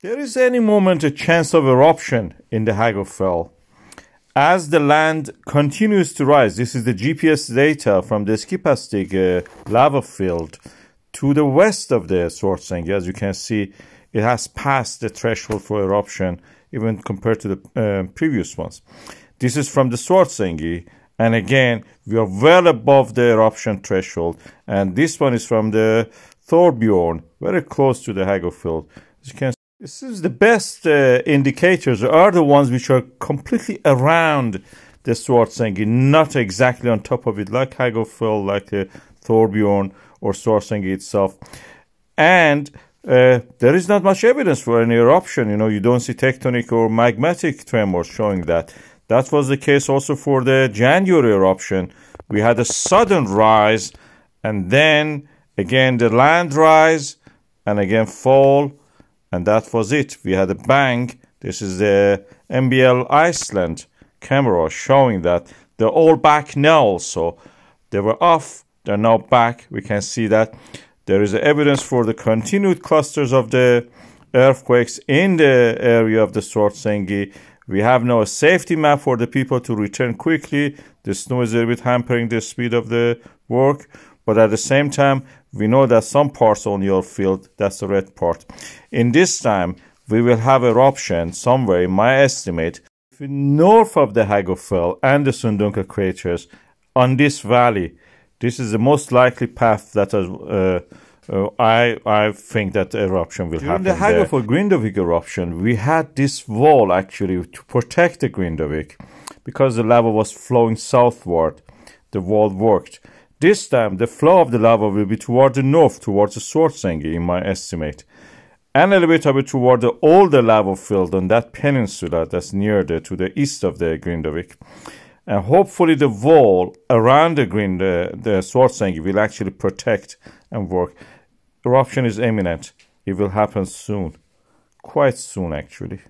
There is any moment a chance of eruption in the Hagafell. As the land continues to rise, this is the GPS data from the Skipastig uh, lava field to the west of the Svartsengi. As you can see, it has passed the threshold for eruption, even compared to the uh, previous ones. This is from the Svartsengi, and again, we are well above the eruption threshold. And this one is from the Thorbjorn, very close to the Hagafell. As you can this is the best uh, indicators are the ones which are completely around the Svartsengi, not exactly on top of it, like Hagafell, like uh, Thorbjorn or Svartsengi itself. And uh, there is not much evidence for any eruption. You know, you don't see tectonic or magmatic tremors showing that. That was the case also for the January eruption. We had a sudden rise, and then again the land rise, and again fall and that was it. We had a bang. This is the MBL Iceland camera showing that they're all back now. So they were off, they're now back. We can see that there is evidence for the continued clusters of the earthquakes in the area of the Svartsengi. We have now a safety map for the people to return quickly. The snow is a bit hampering the speed of the work, but at the same time, we know that some parts on your field, that's the red part. In this time, we will have eruption somewhere, in my estimate, north of the Hagafell and the Sundhnúka craters on this valley. This is the most likely path that uh, uh, I I think that eruption will During happen. During the Hagafell Grindavik eruption, we had this wall actually to protect the Grindavik because the lava was flowing southward. The wall worked. This time, the flow of the lava will be toward the north, towards the Svartsengi, in my estimate, and a little bit of it toward the older lava field on that peninsula that's near the, to the east of the Grindavik. And hopefully the wall around the Grind, uh, the Svartsengi will actually protect and work. Eruption is imminent. It will happen soon. Quite soon, actually.